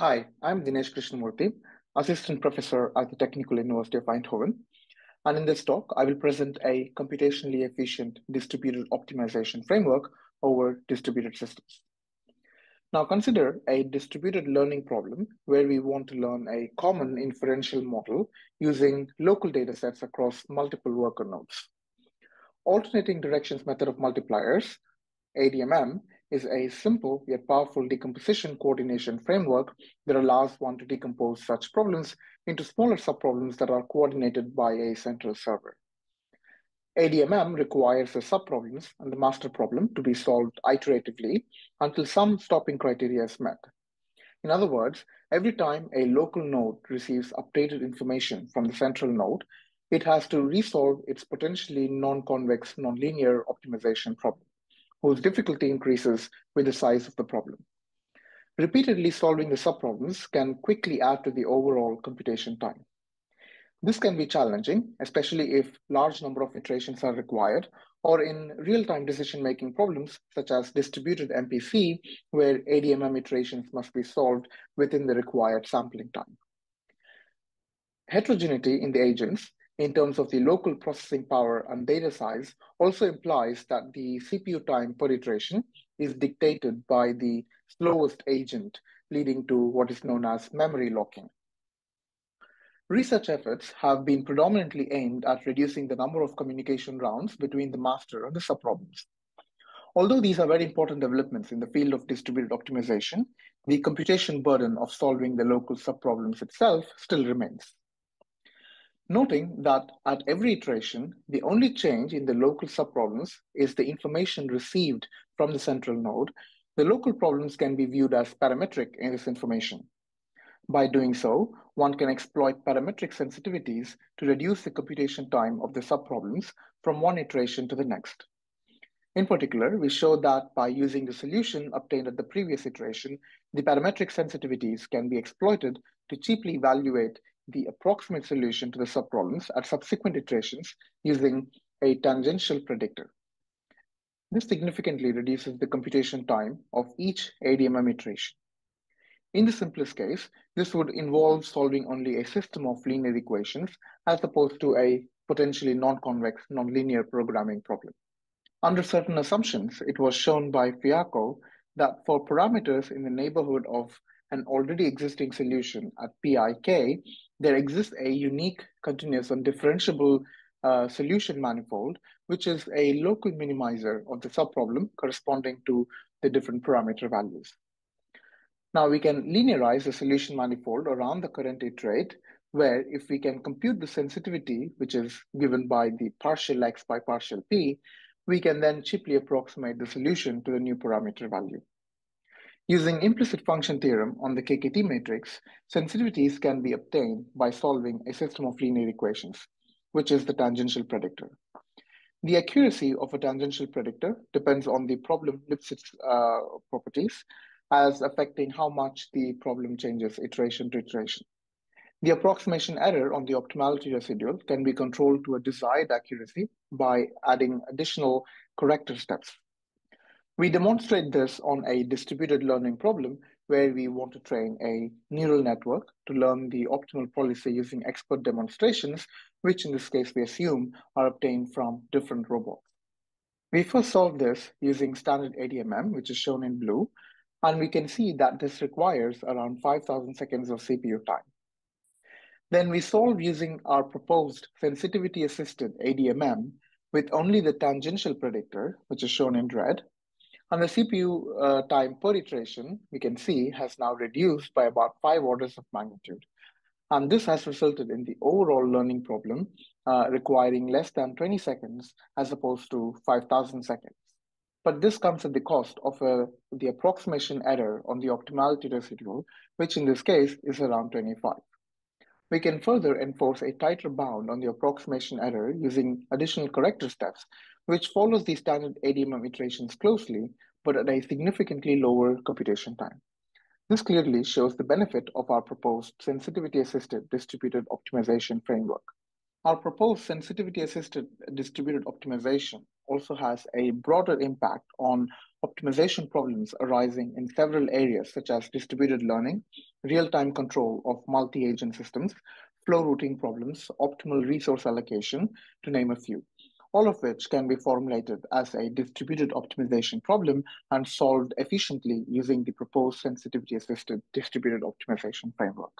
Hi, I'm Dinesh Krishnamoorthy, Assistant Professor at the Technical University of Eindhoven. And in this talk, I will present a computationally efficient distributed optimization framework over distributed systems. Now consider a distributed learning problem where we want to learn a common inferential model using local datasets across multiple worker nodes. Alternating directions method of multipliers, ADMM, is a simple yet powerful decomposition coordination framework that allows one to decompose such problems into smaller subproblems that are coordinated by a central server. ADMM requires the subproblems and the master problem to be solved iteratively until some stopping criteria is met. In other words, every time a local node receives updated information from the central node, it has to resolve its potentially non-convex nonlinear optimization problem whose difficulty increases with the size of the problem. Repeatedly solving the subproblems can quickly add to the overall computation time. This can be challenging, especially if large number of iterations are required, or in real-time decision-making problems, such as distributed MPC, where ADMM iterations must be solved within the required sampling time. Heterogeneity in the agents in terms of the local processing power and data size also implies that the CPU time per iteration is dictated by the slowest agent, leading to what is known as memory locking. Research efforts have been predominantly aimed at reducing the number of communication rounds between the master and the subproblems. Although these are very important developments in the field of distributed optimization, the computation burden of solving the local subproblems itself still remains. Noting that at every iteration, the only change in the local subproblems is the information received from the central node, the local problems can be viewed as parametric in this information. By doing so, one can exploit parametric sensitivities to reduce the computation time of the subproblems from one iteration to the next. In particular, we show that by using the solution obtained at the previous iteration, the parametric sensitivities can be exploited to cheaply evaluate the approximate solution to the subproblems at subsequent iterations using a tangential predictor. This significantly reduces the computation time of each ADMM iteration. In the simplest case, this would involve solving only a system of linear equations as opposed to a potentially non-convex nonlinear programming problem. Under certain assumptions, it was shown by Fiacco that for parameters in the neighborhood of an already existing solution at PIK, there exists a unique continuous and differentiable uh, solution manifold, which is a local minimizer of the subproblem corresponding to the different parameter values. Now we can linearize the solution manifold around the current iterate, where if we can compute the sensitivity, which is given by the partial x by partial p, we can then cheaply approximate the solution to the new parameter value. Using implicit function theorem on the KKT matrix, sensitivities can be obtained by solving a system of linear equations, which is the tangential predictor. The accuracy of a tangential predictor depends on the problem Lipschitz uh, properties as affecting how much the problem changes iteration to iteration. The approximation error on the optimality residual can be controlled to a desired accuracy by adding additional corrector steps we demonstrate this on a distributed learning problem where we want to train a neural network to learn the optimal policy using expert demonstrations, which in this case we assume are obtained from different robots. We first solve this using standard ADMM, which is shown in blue, and we can see that this requires around 5,000 seconds of CPU time. Then we solve using our proposed sensitivity-assisted ADMM with only the tangential predictor, which is shown in red, and the CPU uh, time per iteration, we can see, has now reduced by about five orders of magnitude. And this has resulted in the overall learning problem uh, requiring less than 20 seconds as opposed to 5,000 seconds. But this comes at the cost of uh, the approximation error on the optimality residual, which in this case is around 25. We can further enforce a tighter bound on the approximation error using additional corrector steps which follows the standard ADMM iterations closely, but at a significantly lower computation time. This clearly shows the benefit of our proposed sensitivity-assisted distributed optimization framework. Our proposed sensitivity-assisted distributed optimization also has a broader impact on optimization problems arising in several areas such as distributed learning, real-time control of multi-agent systems, flow routing problems, optimal resource allocation, to name a few, all of which can be formulated as a distributed optimization problem and solved efficiently using the proposed sensitivity-assisted distributed optimization framework.